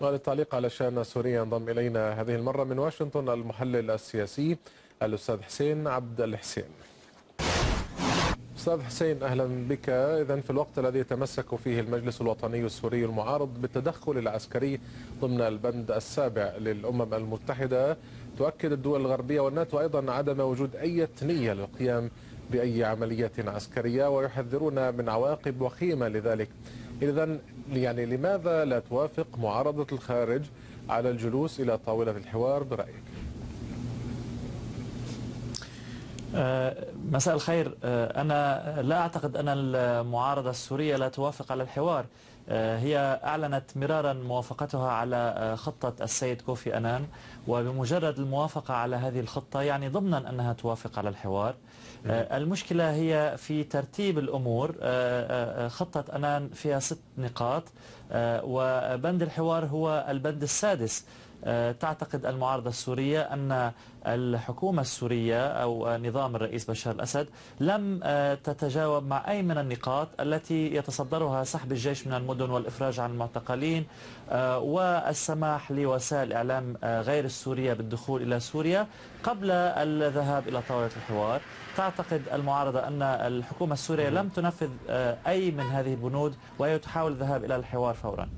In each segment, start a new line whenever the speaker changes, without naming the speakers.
وللتعليق على شأن سوريا انضم إلينا هذه المرة من واشنطن المحلل السياسي الأستاذ حسين عبد الحسين. أستاذ حسين أهلا بك. إذا في الوقت الذي يتمسك فيه المجلس الوطني السوري المعارض بالتدخل العسكري ضمن البند السابع للأمم المتحدة تؤكد الدول الغربية والناتو أيضا عدم وجود أي نية للقيام بأي عملية عسكرية ويحذرون من عواقب وخيمة لذلك. إذا يعني لماذا لا توافق معارضة الخارج على الجلوس إلى طاولة الحوار برأيك؟
مساء الخير أنا لا أعتقد أن المعارضة السورية لا توافق على الحوار هي أعلنت مرارا موافقتها على خطة السيد كوفي أنان وبمجرد الموافقة على هذه الخطة يعني ضمنا أنها توافق على الحوار. المشكلة هي في ترتيب الأمور. خطة أنان فيها ست نقاط. وبند الحوار هو البند السادس. تعتقد المعارضة السورية أن الحكومة السورية أو نظام الرئيس بشار الأسد لم تتجاوب مع أي من النقاط التي يتصدرها سحب الجيش من المدن والإفراج عن المعتقلين والسماح لوسائل الإعلام غير السورية بالدخول إلى سوريا قبل الذهاب إلى طاولة الحوار. تعتقد المعارضة أن الحكومة السورية لم تنفذ أي من هذه البنود وهي تحاول الذهاب إلى الحوار فورا.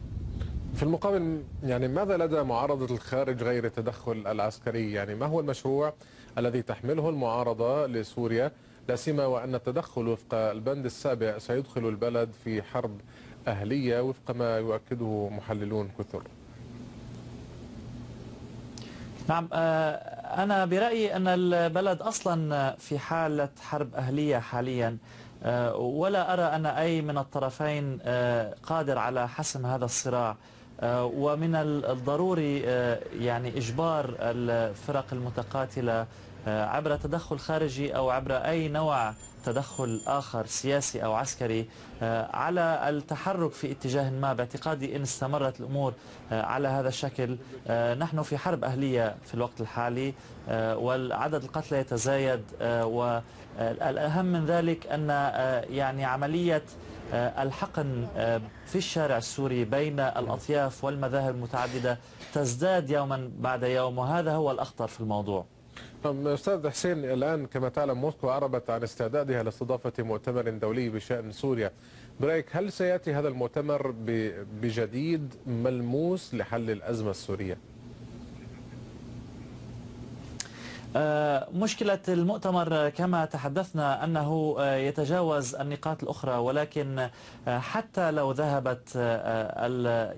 في المقابل يعني ماذا لدى معارضة الخارج غير التدخل العسكري؟ يعني ما هو المشروع الذي تحمله المعارضة لسوريا؟ لا سيما وأن التدخل وفق البند السابع سيدخل البلد في حرب أهلية وفق ما يؤكده محللون كثر.
نعم أنا برأيي أن البلد أصلا في حالة حرب أهلية حاليا ولا أرى أن أي من الطرفين قادر على حسم هذا الصراع. ومن الضروري يعني إجبار الفرق المتقاتلة عبر تدخل خارجي أو عبر أي نوع تدخل آخر سياسي أو عسكري على التحرك في اتجاه ما باعتقادي إن استمرت الأمور على هذا الشكل. نحن في حرب أهلية في الوقت الحالي والعدد القتلى يتزايد والأهم من ذلك أن يعني عملية الحقن في الشارع السوري بين الأطياف والمذاهب المتعددة تزداد يوما بعد يوم وهذا هو الأخطر في الموضوع
أستاذ حسين الآن كما تعلم موسكو أعربت عن استعدادها لاستضافة مؤتمر دولي بشأن سوريا برأيك هل سيأتي هذا المؤتمر بجديد ملموس لحل الأزمة السورية؟
مشكلة المؤتمر كما تحدثنا أنه يتجاوز النقاط الأخرى ولكن حتى لو ذهبت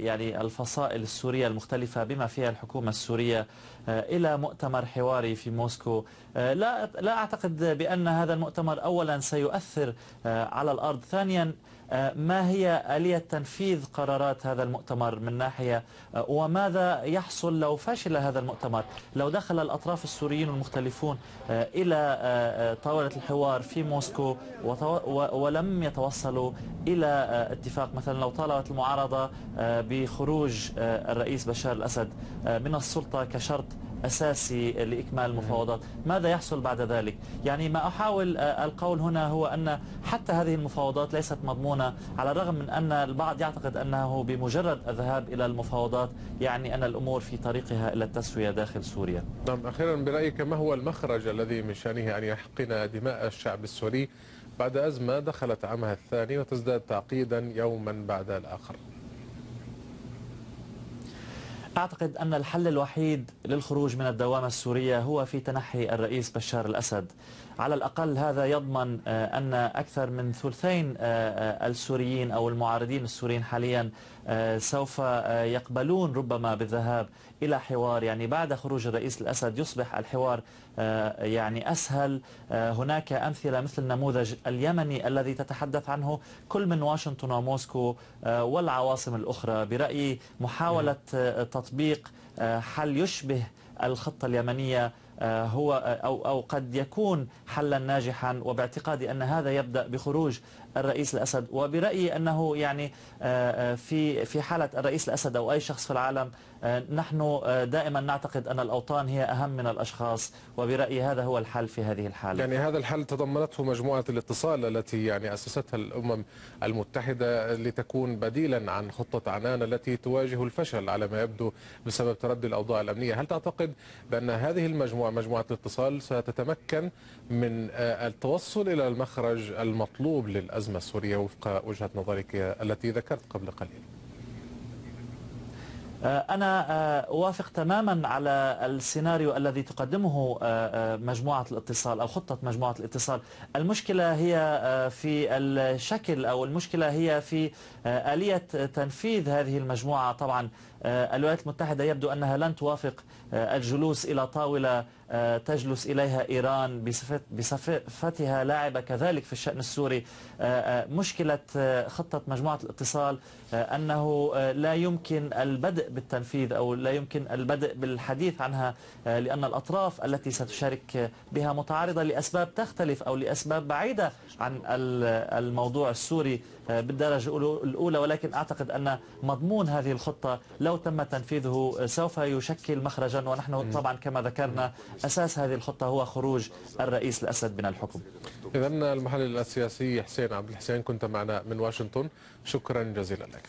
يعني الفصائل السورية المختلفة بما فيها الحكومة السورية إلى مؤتمر حواري في موسكو لا لا أعتقد بأن هذا المؤتمر أولا سيؤثر على الأرض. ثانيا ما هي آلية تنفيذ قرارات هذا المؤتمر من ناحية وماذا يحصل لو فشل هذا المؤتمر؟ لو دخل الأطراف السوريين المختلفون إلى طاولة الحوار في موسكو ولم يتوصلوا إلى اتفاق. مثلا لو طالبت المعارضة بخروج الرئيس بشار الأسد من السلطة كشرط أساسي لإكمال المفاوضات. ماذا يحصل بعد ذلك؟ يعني ما أحاول القول هنا هو أن حتى هذه المفاوضات ليست مضمونة على الرغم من أن البعض يعتقد أنه بمجرد الذهاب إلى المفاوضات يعني أن الأمور في طريقها إلى التسوية داخل سوريا.
نعم أخيرا برأيك ما هو المخرج الذي من شأنه أن يحقن دماء الشعب السوري بعد أزمة دخلت عامها الثاني وتزداد تعقيدا يوما بعد الآخر؟
أعتقد أن الحل الوحيد للخروج من الدوامة السورية هو في تنحي الرئيس بشار الأسد. على الأقل هذا يضمن أن أكثر من ثلثين السوريين أو المعارضين السوريين حاليا سوف يقبلون ربما بالذهاب إلى حوار. يعني بعد خروج الرئيس الأسد يصبح الحوار يعني أسهل. هناك أمثلة مثل النموذج اليمني الذي تتحدث عنه كل من واشنطن وموسكو والعواصم الأخرى. برأيي محاولة تطبيق حل يشبه الخطة اليمنية هو أو, أو قد يكون حلا ناجحا وباعتقادي أن هذا يبدأ بخروج الرئيس الأسد وبرأيي أنه يعني في في حالة الرئيس الأسد أو أي شخص في العالم نحن دائما نعتقد أن الأوطان هي أهم من الأشخاص وبرأيي هذا هو الحل في هذه الحالة.
يعني هذا الحل تضمنته مجموعة الاتصال التي يعني أسستها الأمم المتحدة لتكون بديلا عن خطة عنان التي تواجه الفشل على ما يبدو بسبب تردي الأوضاع الأمنية. هل تعتقد بأن هذه المجموعة مجموعة الاتصال ستتمكن من التوصل إلى المخرج المطلوب للأزمة السورية وفق وجهة نظرك التي ذكرت قبل قليل.
أنا أوافق تماما على السيناريو الذي تقدمه مجموعة الاتصال أو خطة مجموعة الاتصال. المشكلة هي في الشكل أو المشكلة هي في آلية تنفيذ هذه المجموعة. طبعا الولايات المتحدة يبدو أنها لن توافق الجلوس إلى طاولة تجلس إليها إيران بصفتها لاعبة كذلك في الشأن السوري. مشكلة خطة مجموعة الاتصال أنه لا يمكن البدء بالتنفيذ أو لا يمكن البدء بالحديث عنها لأن الأطراف التي ستشارك بها متعارضة لأسباب تختلف أو لأسباب بعيدة عن الموضوع السوري بالدرجة الأولى. ولكن أعتقد أن مضمون هذه الخطة لو تم تنفيذه سوف يشكل مخرجا. ونحن طبعا كما ذكرنا أساس هذه الخطة هو خروج الرئيس الأسد من الحكم.
إذا المحلل السياسي حسين عبد الحسين كنت معنا من واشنطن. شكرا جزيلا لك.